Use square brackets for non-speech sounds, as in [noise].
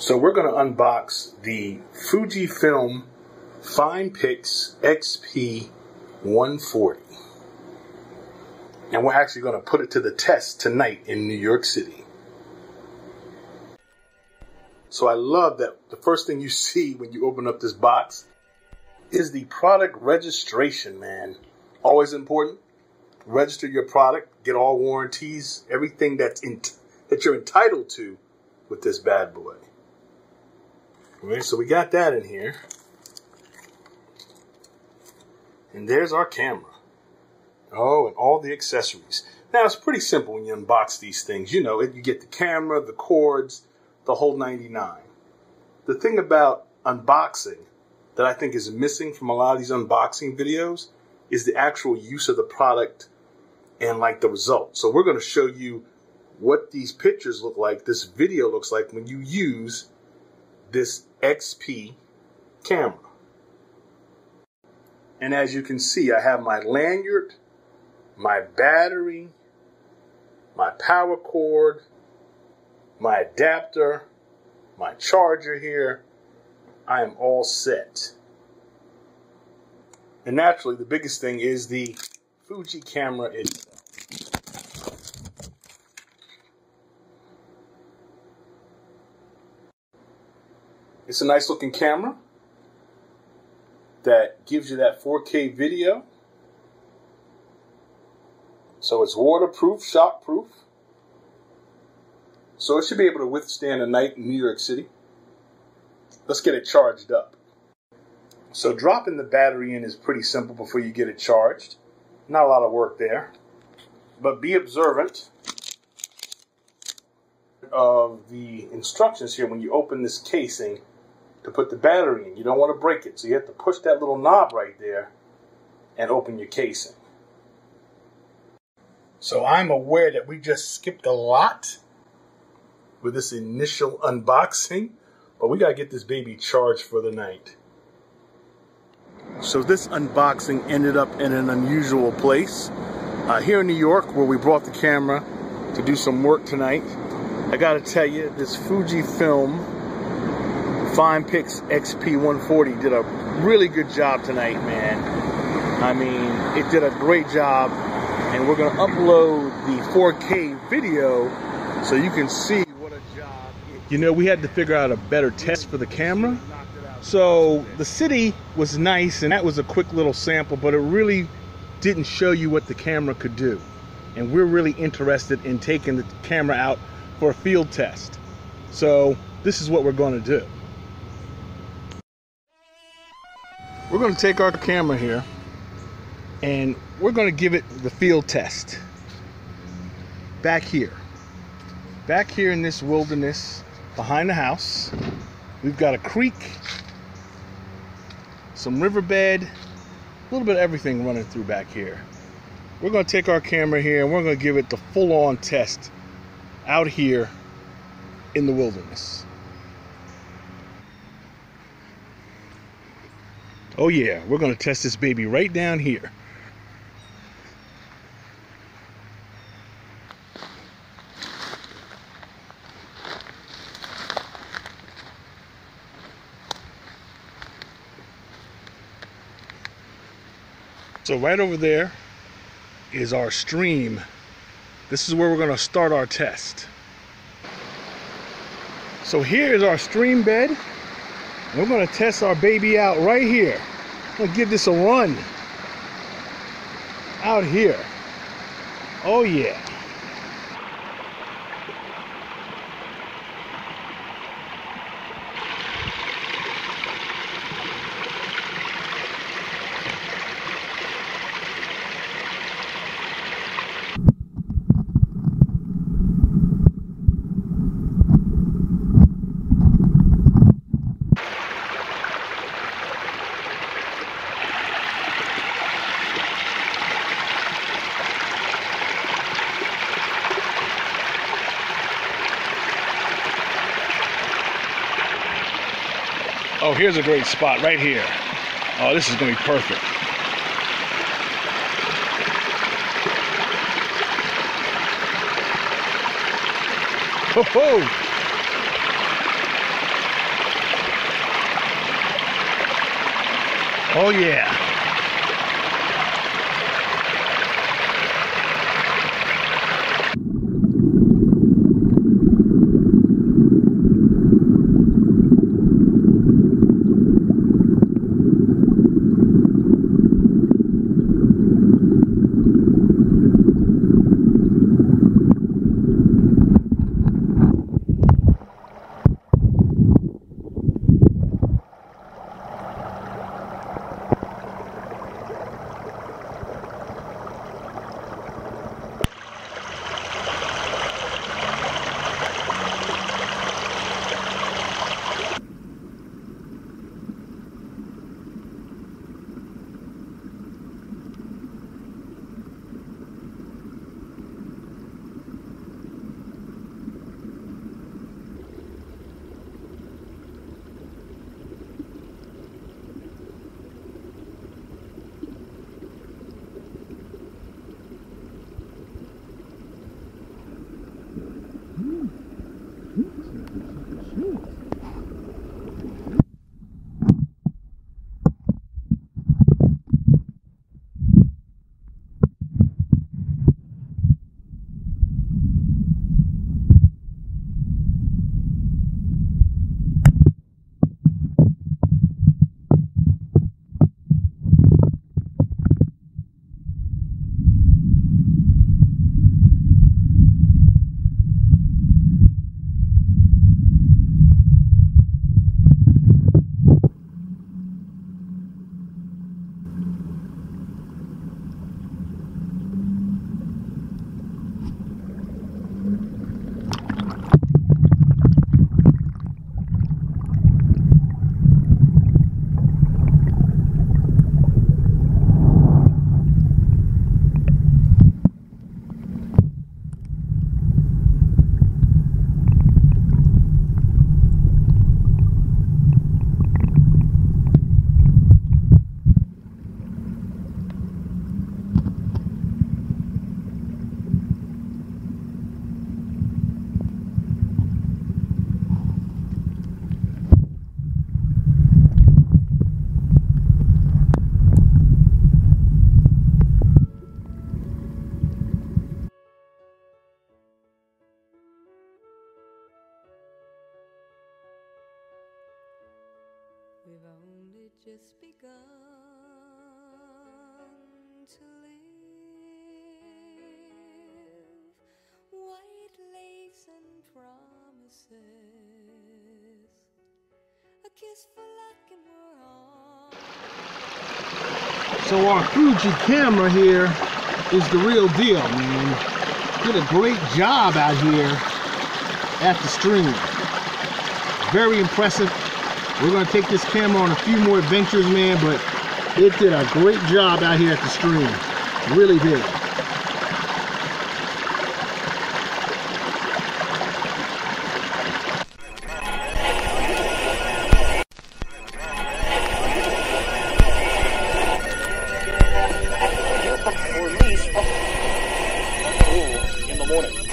So we're going to unbox the Fujifilm FinePix XP 140. And we're actually going to put it to the test tonight in New York City. So I love that the first thing you [laughs] see when you open up this box is the product registration, man. Always important. Register your product, get all warranties, everything that's in, that you're entitled to with this bad boy. Okay, so we got that in here. And there's our camera. Oh, and all the accessories. Now, it's pretty simple when you unbox these things. You know, you get the camera, the cords, the whole 99. The thing about unboxing that I think is missing from a lot of these unboxing videos is the actual use of the product and like the result. So we're going to show you what these pictures look like, this video looks like when you use this XP camera. And as you can see, I have my lanyard, my battery, my power cord, my adapter, my charger here. I am all set. And naturally, the biggest thing is the Fuji camera itself. It's a nice looking camera that gives you that 4K video. So it's waterproof, shockproof. So it should be able to withstand a night in New York City. Let's get it charged up. So dropping the battery in is pretty simple before you get it charged. Not a lot of work there. But be observant of the instructions here when you open this casing to put the battery in. You don't want to break it, so you have to push that little knob right there and open your casing. So I'm aware that we just skipped a lot with this initial unboxing, but we got to get this baby charged for the night. So this unboxing ended up in an unusual place. Uh, here in New York, where we brought the camera to do some work tonight, I got to tell you, this Fujifilm FinePix XP140 did a really good job tonight, man. I mean, it did a great job. And we're going to upload the 4K video so you can see what a job You know, we had to figure out a better test for the camera. So the city was nice and that was a quick little sample, but it really didn't show you what the camera could do. And we're really interested in taking the camera out for a field test. So this is what we're going to do. We're going to take our camera here and we're going to give it the field test. Back here. Back here in this wilderness behind the house we've got a creek some riverbed a little bit of everything running through back here. We're going to take our camera here and we're going to give it the full-on test out here in the wilderness Oh yeah, we're to test this baby right down here. So right over there is our stream. This is where we're to start our test. So here is our stream bed. We're going to test our baby out right here. I'm gonna give this a run out here. Oh yeah. Oh, here's a great spot right here. Oh, this is going to be perfect. Ho ho! Oh yeah. We've only just begun to live. White lace and promises. A kiss for luck and we're on. So our Fuji camera here is the real deal, man. Did a great job out here at the stream. Very impressive. We're gonna take this camera on a few more adventures, man, but it did a great job out here at the stream. Really did. Oh, in the morning.